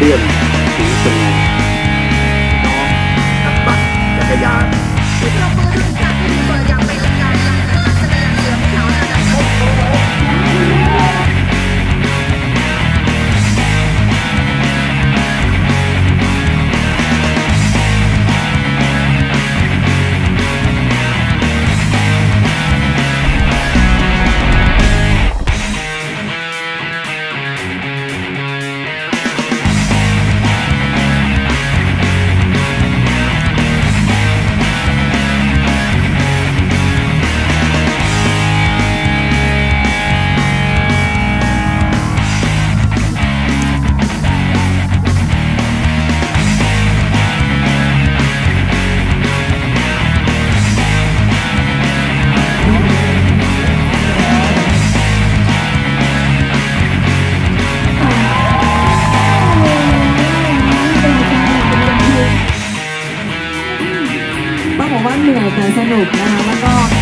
Williams. ว่เหนื่อยแต่สนุกนะคะแล้วก็